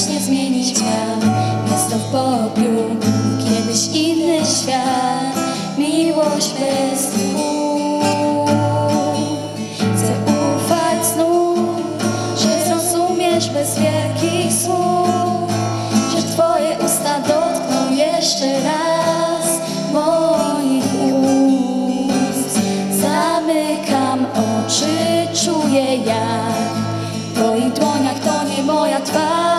bezlitośnie zmienić miał Miasto w popiół, kiedyś inny świat Miłość bez zrozumiesz bez wielkich słów Że twoje usta dotkną jeszcze raz moich ust. Zamykam oczy, czuję jak w twoich dłoniach to nie moja twarz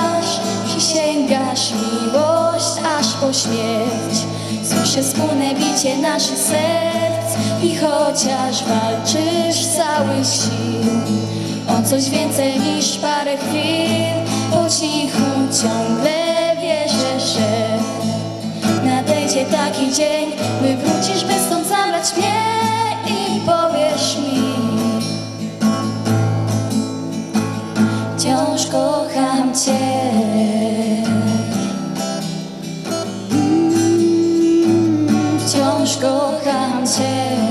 Przysięgasz miłość aż po śmierć. Słyszę wspólne bicie naszych serc I chociaż walczysz całych sił O coś więcej niż parę chwil Po cichu ciągle wierzę, że Nadejdzie taki dzień, by wrócisz, by stąd zabrać mnie I powiesz mi. Wciąż kocham Cię Wciąż kocham Cię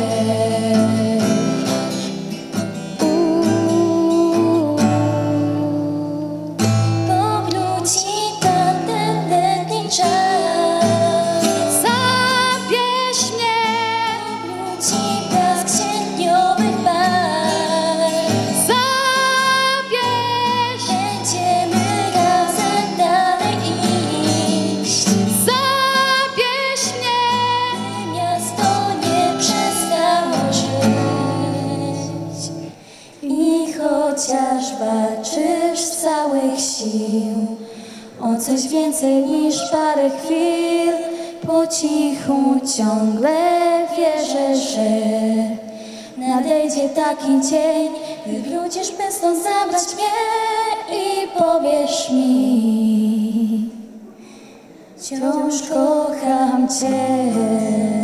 chociaż walczysz z całych sił o coś więcej niż parę chwil, po cichu ciągle wierzę, że nadejdzie taki dzień, by wrócisz, by stąd zabrać mnie i powiesz mi, wciąż kocham Cię.